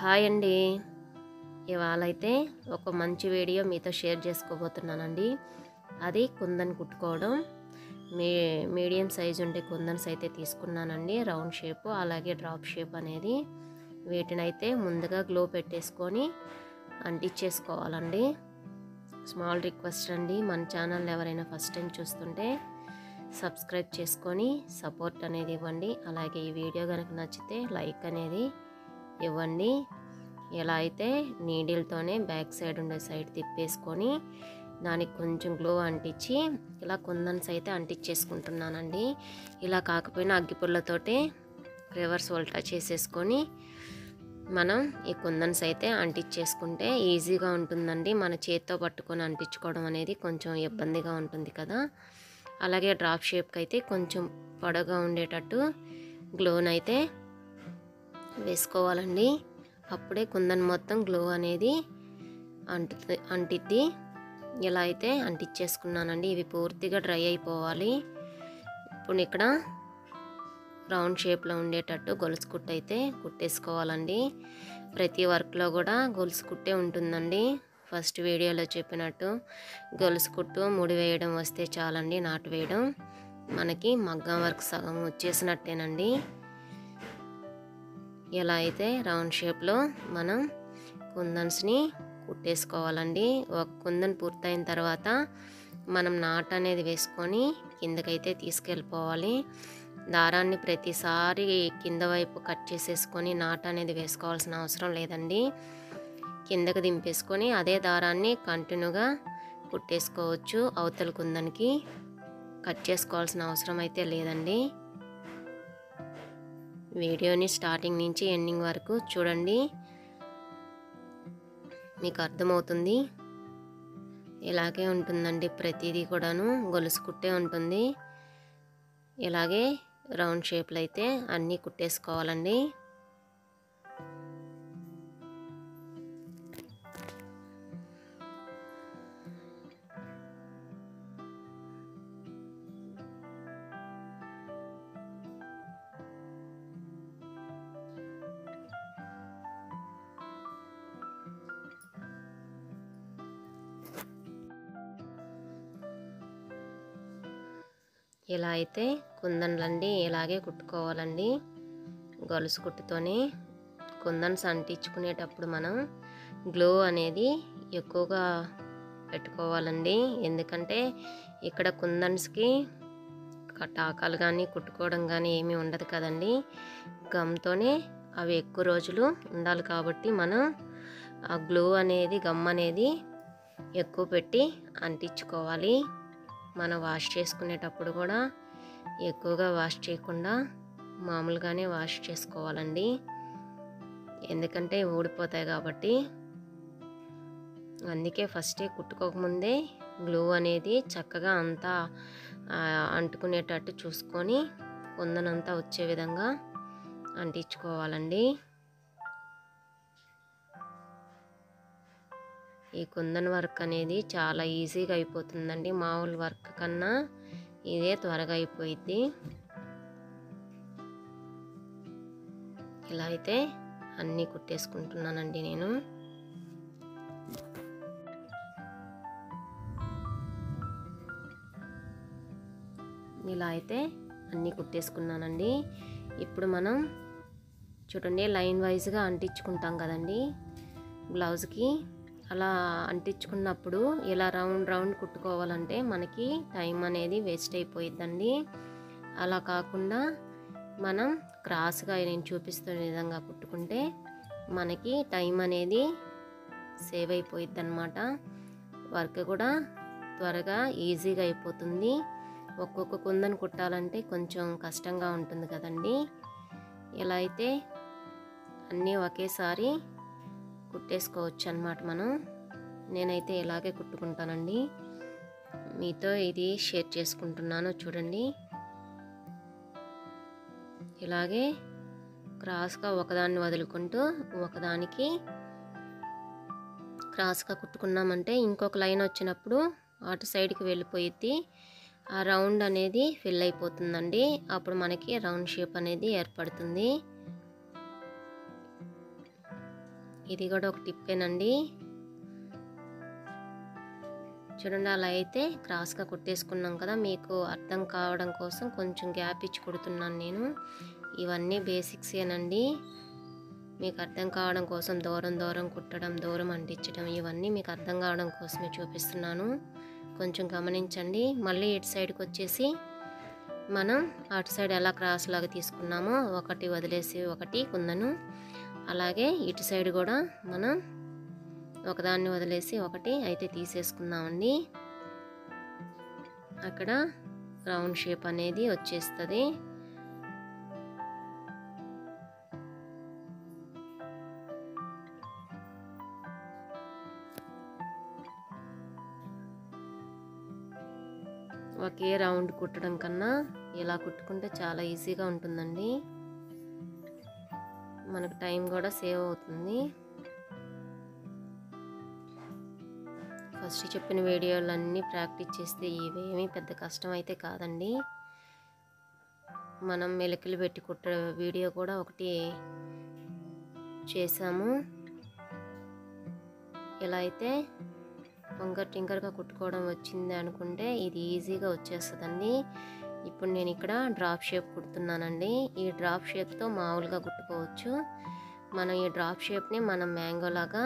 Hi అండి. ఇవాళ అయితే ఒక మంచి వీడియో మీతో షేర్ చేసుకోబోతున్నానండి. అది కుందన్ కుట్టుకోవడం. మీ మీడియం సైజు ఉండే కుందన్స్ అయితే తీసుకున్నానండి. రౌండ్ షేప్ అలాగే డ్రాప్ షేప్ అనేది. వీటినైతే ముందుగా గ్లో పెట్టేసుకొని అంటించేసుకోవాలండి స్మాల్ రిక్వెస్ట్ అండి మన ఛానల్ ఎవరైనా ఫస్ట్ టైం చూస్తుంటే సబ్స్క్రైబ్ చేసుకొని సపోర్ట్ అనేది ఇవ్వండి. అలాగే ఈ వీడియో కనుక నచ్చితే లైక్ అనేది ఇవ్వండి. ఇలా అయితే నీడిల్తోనే బ్యాక్ సైడ్ ఉండే సైడ్ తిప్పేసుకొని దానికి కొంచెం గ్లో అంటించి ఇలా కుందన్స్ అయితే అంటించేసుకుంటున్నానండి. ఇలా కాకపోయినా అగ్గిపుల్లతోటి రివర్స్ ఉల్టా చేసేసుకొని మనం ఈ కుందన్స్ అయితే అంటించేసుకుంటే ఈజీగా ఉంటుందండి. మన చేత్తో పట్టుకొని అంటించుకోవడం అనేది కొంచెం ఇబ్బందిగా ఉంటుంది కదా. అలాగే డ్రాప్ షేప్కి అయితే కొంచెం పొడగా ఉండేటట్టు గ్లోన్ అయితే వేసుకోవాలండి. అప్పుడే కుందన్ మొత్తం గ్లో అనేది అంటు అంటిద్ది. ఇలా అయితే అంటించేసుకున్నానండి ఇవి పూర్తిగా డ్రై అయిపోవాలి. ఇప్పుడు ఇక్కడ రౌండ్ షేప్లో ఉండేటట్టు గొలుసు కుట్టు అయితే కుట్టేసుకోవాలండి. ప్రతి వర్క్లో కూడా గొలుసు కుట్టే ఉంటుందండి. ఫస్ట్ వీడియోలో చెప్పినట్టు గొలుసు కుట్టు ముడి వేయడం వస్తే చాలండి నాటు వేయడం. మనకి మగ్గం వర్క్ సగం వచ్చేసినట్టేనండి. ఇలా అయితే రౌండ్ షేప్లో మనం కుందన్స్ని కుట్టేసుకోవాలండి. ఒక కుందన్ పూర్తయిన తర్వాత మనం నాట్ అనేది వేసుకొని కిందకైతే తీసుకెళ్ళిపోవాలి. దారాన్ని ప్రతిసారి కింద వైపు కట్ చేసేసుకొని నాట్ అనేది వేసుకోవాల్సిన అవసరం లేదండి. కిందకి దింపేసుకొని అదే దారాన్ని కంటిన్యూగా కుట్టేసుకోవచ్చు. అవతల కుందనికి కట్ చేసుకోవాల్సిన అవసరం అయితే లేదండి. వీడియోని స్టార్టింగ్ నుంచి ఎండింగ్ వరకు చూడండి. మీకు అర్థమవుతుంది. ఇలాగే ఉంటుందండి ప్రతిదీ కూడాను. గొలుసు కుట్టే ఉంటుంది. ఇలాగే రౌండ్ షేప్లో అయితే అన్నీ కుట్టేసుకోవాలండి. ఇలా అయితే కుందన్లండి ఇలాగే కుట్టుకోవాలండి. గొలుసు కుట్టుతోనే కుందన్స్ అంటించుకునేటప్పుడు మనం గ్లో అనేది ఎక్కువగా పెట్టుకోవాలండి. ఎందుకంటే ఇక్కడ కుందన్స్కి టాకాలు కానీ కుట్టుకోవడం కానీ ఏమీ ఉండదు కదండి. గమ్తోనే అవి ఎక్కువ రోజులు ఉండాలి కాబట్టి మనం ఆ గ్లూ అనేది గమ్ అనేది ఎక్కువ పెట్టి అంటించుకోవాలి. మనం వాష్ చేసుకునేటప్పుడు కూడా ఎక్కువగా వాష్ చేయకుండా మామూలుగానే వాష్ చేసుకోవాలండి. ఎందుకంటే ఊడిపోతాయి కాబట్టి. అందుకే ఫస్టే కుట్టుకోకముందే గ్లూ అనేది చక్కగా అంతా అంటుకునేటట్టు చూసుకొని కుందనంతా వచ్చే విధంగా అంటించుకోవాలండి. ఈ కుందన్ వర్క్ అనేది చాలా ఈజీగా అయిపోతుందండి. మామూలు వర్క్ కన్నా ఇదే త్వరగా అయిపోయిద్ది. ఇలా అయితే అన్నీ కుట్టేసుకుంటున్నానండి నేను. ఇలా అయితే అన్నీ కుట్టేసుకున్నానండి. ఇప్పుడు మనం చూడండి లైన్ వైజ్గా అంటించుకుంటాం కదండి. బ్లౌజ్కి అలా అంటించుకున్నప్పుడు ఇలా రౌండ్ రౌండ్ కుట్టుకోవాలంటే మనకి టైం అనేది వేస్ట్ అయిపోయిద్దండి. అలా కాకుండా మనం క్రాస్గా నేను చూపిస్తున్న విధంగా కుట్టుకుంటే మనకి టైం అనేది సేవ్ అయిపోయిద్ది అనమాట వర్క్ కూడా త్వరగా ఈజీగా అయిపోతుంది. ఒక్కొక్క కుందని కుట్టాలంటే కొంచెం కష్టంగా ఉంటుంది కదండి. ఇలా అయితే అన్నీ ఒకేసారి కుట్టేసుకోవచ్చు అనమాట మనం. నేనైతే ఇలాగే కుట్టుకుంటానండి. మీతో ఇది షేర్ చేసుకుంటున్నాను చూడండి. ఇలాగే క్రాస్గా ఒకదాన్ని వదులుకుంటూ ఒకదానికి క్రాస్గా కుట్టుకున్నామంటే ఇంకొక లైన్ వచ్చినప్పుడు అటు సైడ్కి వెళ్ళిపోయిద్ది. ఆ రౌండ్ అనేది ఫిల్ అయిపోతుందండి. అప్పుడు మనకి రౌండ్ షేప్ అనేది ఏర్పడుతుంది. ఇది కూడా ఒక టిప్పేనండి. చూడండి అలా అయితే క్రాస్గా కుట్టేసుకున్నాం కదా మీకు అర్థం కావడం కోసం కొంచెం గ్యాప్ ఇచ్చి కుడుతున్నాను నేను. ఇవన్నీ బేసిక్సేనండి. మీకు అర్థం కావడం కోసం దూరం దూరం కుట్టడం దూరం అంటించడం ఇవన్నీ మీకు అర్థం కావడం కోసమే చూపిస్తున్నాను. కొంచెం గమనించండి. మళ్ళీ ఇటు సైడ్కి వచ్చేసి మనం అటు సైడ్ ఎలా క్రాస్ లాగా తీసుకున్నామో ఒకటి వదిలేసి ఒకటి కుందను. అలాగే ఇటు సైడ్ కూడా మనం ఒకదాన్ని వదిలేసి ఒకటి అయితే తీసేసుకుందామండి. అక్కడ రౌండ్ షేప్ అనేది వచ్చేస్తుంది. ఒకే రౌండ్ కుట్టడం కన్నా ఇలా కుట్టుకుంటే చాలా ఈజీగా ఉంటుందండి. మనకు టైం కూడా సేవ్ అవుతుంది. ఫస్ట్ చెప్పిన వీడియోలన్నీ ప్రాక్టీస్ చేస్తే ఇవేమీ పెద్ద కష్టం అయితే కాదండి. మనం మెలకులు పెట్టి కుట్ట వీడియో కూడా ఒకటి చేసాము. ఇలా అయితే వంకర్ టింకర్గా కుట్టుకోవడం వచ్చింది అనుకుంటే ఇది ఈజీగా వచ్చేస్తుందండి. ఇప్పుడు నేను ఇక్కడ డ్రాప్ షేప్ కుడుతున్నానండి. ఈ డ్రాప్ షేప్తో మామూలుగా కుట్టుకోవచ్చు. మనం ఈ డ్రాప్ షేప్ని మనం మ్యాంగో లాగా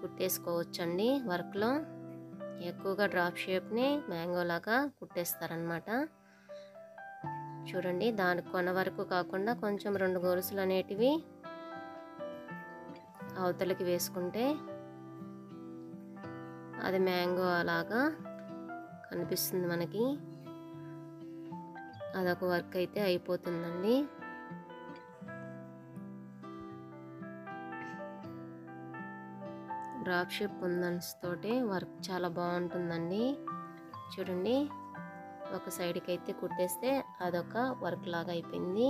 కుట్టేసుకోవచ్చు అండి వర్క్లో. ఎక్కువగా డ్రాప్ షేప్ని మ్యాంగో లాగా కుట్టేస్తారనమాట చూడండి దాని కొన వరకు కాకుండా కొంచెం రెండు గొలుసులు అనేటివి అవతలకి వేసుకుంటే అది మ్యాంగో అలాగా కనిపిస్తుంది మనకి. అదొక వర్క్ అయితే అయిపోతుందండి. డ్రాప్ షేప్ కుందన్స్ తోటి వర్క్ చాలా బాగుంటుందండి. చూడండి ఒక సైడ్కి అయితే కుట్టేస్తే అదొక వర్క్ లాగా అయిపోయింది.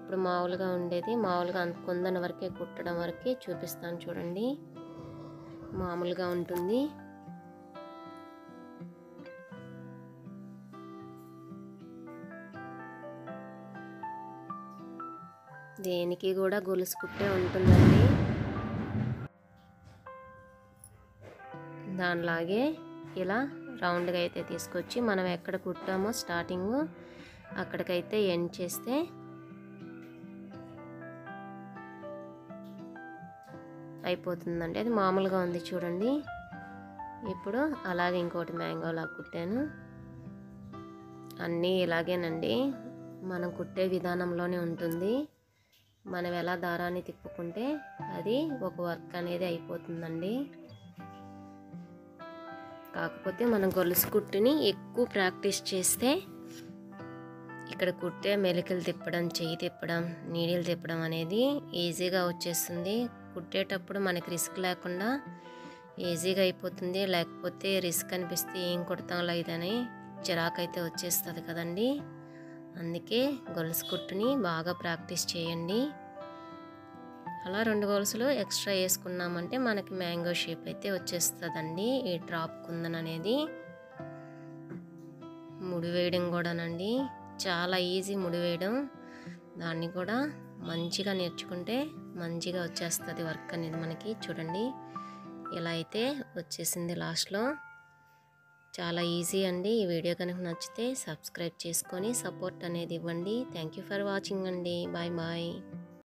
ఇప్పుడు మామూలుగా ఉండేది మామూలుగా అంత కుందన వరకే కుట్టడం వరకే చూపిస్తాను చూడండి. మామూలుగా ఉంటుంది. దేనికి కూడా గొలుసు కుట్టే ఉంటుందండి. దానిలాగే ఇలా రౌండ్గా అయితే తీసుకొచ్చి మనం ఎక్కడ కుట్టామో స్టార్టింగ్ అక్కడికైతే ఎండ్ చేస్తే అయిపోతుందండి. అది మామూలుగా ఉంది చూడండి. ఇప్పుడు అలాగే ఇంకోటి మ్యాంగో లాగా కుట్టాను. అన్నీ ఇలాగేనండి. మనం కుట్టే విధానంలోనే ఉంటుంది. మనం ఎలా దారాన్ని తిప్పుకుంటే అది ఒక వర్క్ అనేది అయిపోతుందండి. కాకపోతే మనం గొలుసు కుట్టుని ఎక్కువ ప్రాక్టీస్ చేస్తే ఇక్కడ కుట్టే మెలికలు తిప్పడం చెయ్యి తిప్పడం నీడిలు తిప్పడం అనేది ఈజీగా వచ్చేస్తుంది. కుట్టేటప్పుడు మనకి రిస్క్ లేకుండా ఈజీగా అయిపోతుంది. లేకపోతే రిస్క్ అనిపిస్తే ఏం కుడతాం లేదని చిరాకైతే వచ్చేస్తుంది కదండీ. అందుకే గొలుసు కుట్టుని బాగా ప్రాక్టీస్ చేయండి. అలా రెండు గొలుసులు ఎక్స్ట్రా వేసుకున్నామంటే మనకి మ్యాంగో షేప్ అయితే వచ్చేస్తుందండి. ఈ డ్రాప్ కుందన్ అనేది ముడి వేయడం కూడానండి. చాలా ఈజీ ముడి వేయడం. దాన్ని కూడా మంచిగా నేర్చుకుంటే మంచిగా వచ్చేస్తుంది వర్క్ అనేది మనకి. చూడండి ఇలా అయితే వచ్చేసింది లాస్ట్లో. చాలా ఈజీ అండి. ఈ వీడియో కనుక నచ్చితే సబ్స్క్రైబ్ చేసుకొని సపోర్ట్ అనేది ఇవ్వండి. థ్యాంక్ యూ ఫర్ వాచింగ్ అండి. Bye bye.